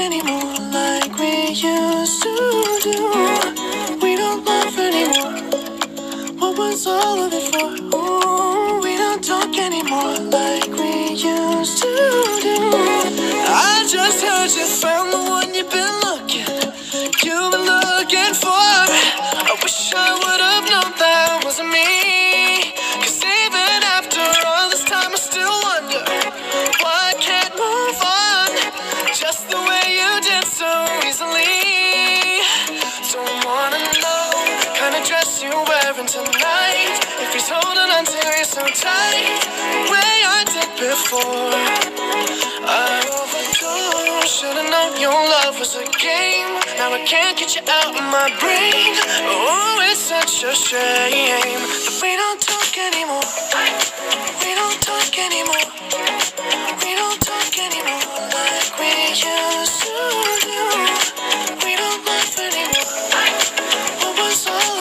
anymore like we used to do. We don't love anymore. What was all of it for? Ooh, we don't talk anymore like we used to do. I just heard you found the one you've been looking, you've been looking for. I wish I would have known that wasn't me. You tonight. If he's holding on to you so tight, the way I did before. I overdosed. Should've known your love was a game. Now I can't get you out of my brain. Oh, it's such a shame that we don't talk anymore. We don't talk anymore.